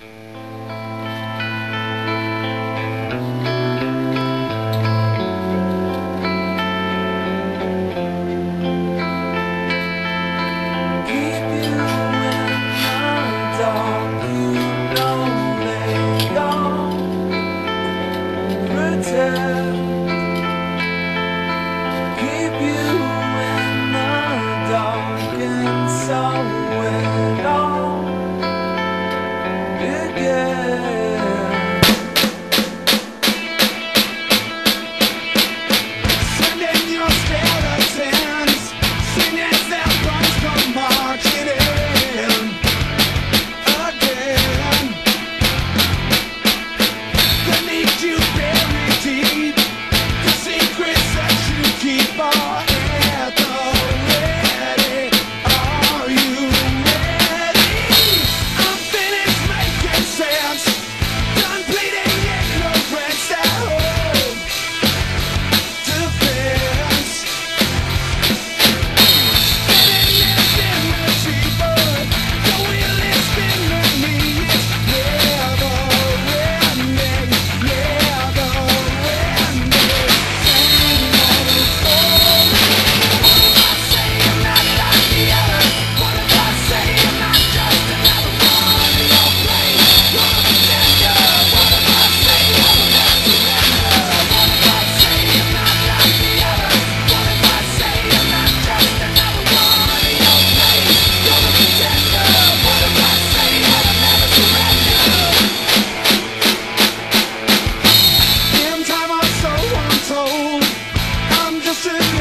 Keep you in my dark. Pretend